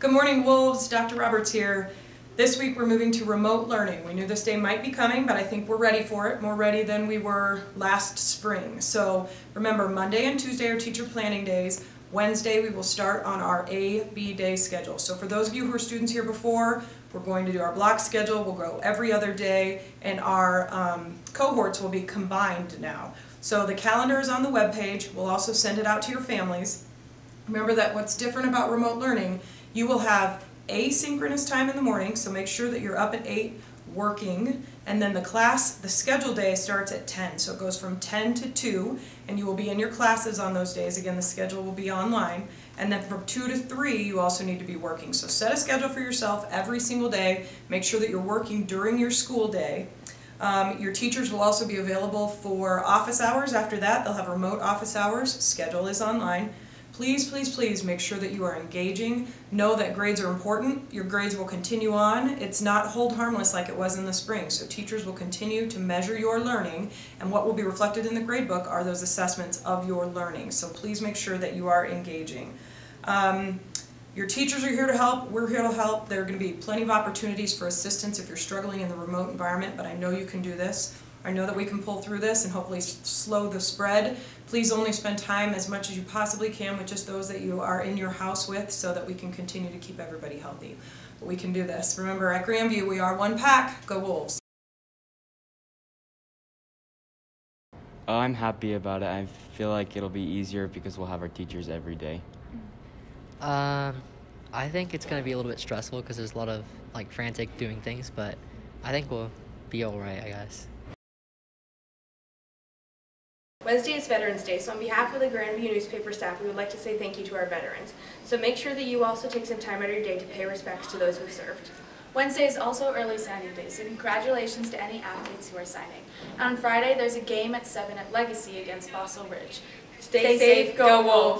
Good morning, Wolves. Dr. Roberts here. This week we're moving to remote learning. We knew this day might be coming, but I think we're ready for it, more ready than we were last spring. So remember, Monday and Tuesday are teacher planning days. Wednesday we will start on our A, B day schedule. So for those of you who are students here before, we're going to do our block schedule. We'll go every other day, and our um, cohorts will be combined now. So the calendar is on the web page. We'll also send it out to your families. Remember that what's different about remote learning, you will have asynchronous time in the morning, so make sure that you're up at 8 working, and then the class, the scheduled day starts at 10, so it goes from 10 to 2, and you will be in your classes on those days. Again, the schedule will be online. And then from 2 to 3, you also need to be working. So set a schedule for yourself every single day. Make sure that you're working during your school day. Um, your teachers will also be available for office hours after that. They'll have remote office hours. Schedule is online. Please, please, please make sure that you are engaging. Know that grades are important. Your grades will continue on. It's not hold harmless like it was in the spring. So teachers will continue to measure your learning and what will be reflected in the gradebook are those assessments of your learning. So please make sure that you are engaging. Um, your teachers are here to help, we're here to help. There are going to be plenty of opportunities for assistance if you're struggling in the remote environment, but I know you can do this. I know that we can pull through this and hopefully slow the spread. Please only spend time as much as you possibly can with just those that you are in your house with so that we can continue to keep everybody healthy. But we can do this. Remember, at Grandview, we are one pack. Go Wolves. I'm happy about it. I feel like it'll be easier because we'll have our teachers every day. Um, I think it's gonna be a little bit stressful because there's a lot of like frantic doing things, but I think we'll be all right. I guess. Wednesday is Veterans Day, so on behalf of the Grandview newspaper staff, we would like to say thank you to our veterans. So make sure that you also take some time out of your day to pay respects to those who served. Wednesday is also early signing day, so congratulations to any athletes who are signing. On Friday, there's a game at 7 at Legacy against Fossil Ridge. Stay, Stay safe, go Wolves!